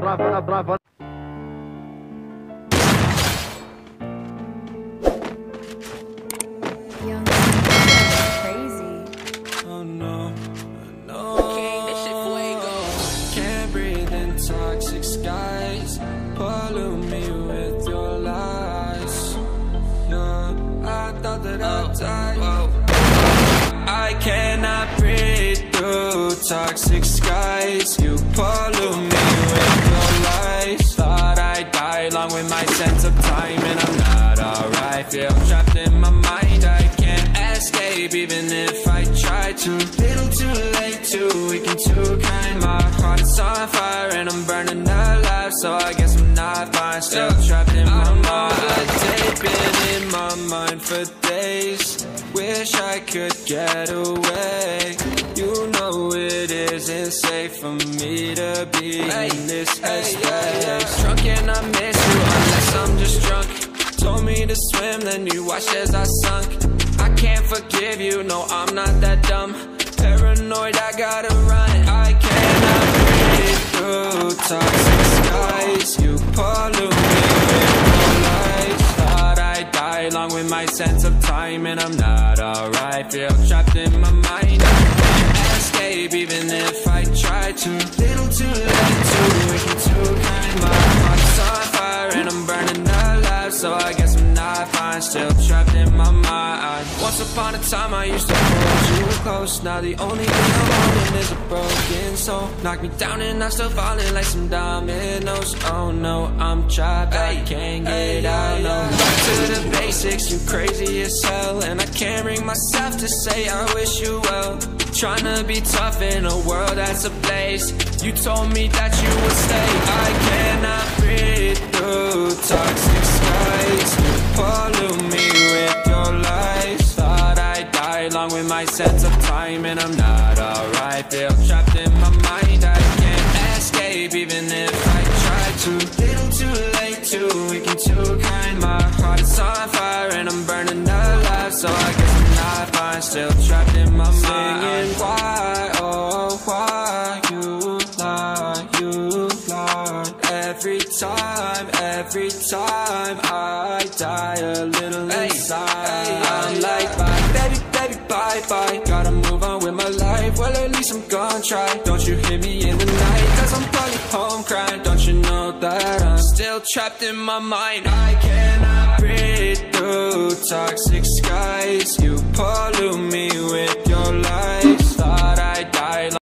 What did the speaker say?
Brava na brava I cannot breathe through toxic skies. You pollute me with your lies. Thought I'd die along with my sense of time, and I'm not alright. Feel trapped in my mind. I can't escape, even if I try to. Little too late, too weak and too kind. My heart is on fire, and I'm burning alive. So I Wish I could get away. You know it isn't safe for me to be in this headspace. Drunk and I miss you unless I'm just drunk. Told me to swim, then you watched as I sunk. I can't forgive you, no, I'm not that dumb. Paranoid, I gotta run. I cannot breathe through toxic skies. You pollute me with your lies. Thought I'd die along with my sense of time, and I'm not trapped in my mind. Escape, even if I try to. Little too late, too weak too kind. My heart's on fire, and I'm burning alive. So I guess I'm not fine, still trapped in my mind. Once upon a time, I used to hold you close. Now the only thing I'm holding is a broken soul. Knock me down, and I'm still falling like some dominoes. Oh no, I'm trapped, I can't get out. No, back to the basics. You crazy as hell, and I can't bring myself to say I wish you well. Trying to be tough in a world that's a place. You told me that you would stay. I cannot breathe through toxic skies. You pollute me with your lies. Thought I'd die along with my sense of and I'm not alright. Feel trapped in my mind. I can't escape, even if I try to. Little too late, too weak and too kind. My heart is on fire, and I'm burning alive. So I guess I'm not fine. Still trapped in my mind. Singing, why, oh, why you lie, you lie. Every time, every time I die a little inside. Least I'm gonna try. Don't you hear me in the night? Cause I'm probably home crying. Don't you know that I'm still trapped in my mind? I cannot.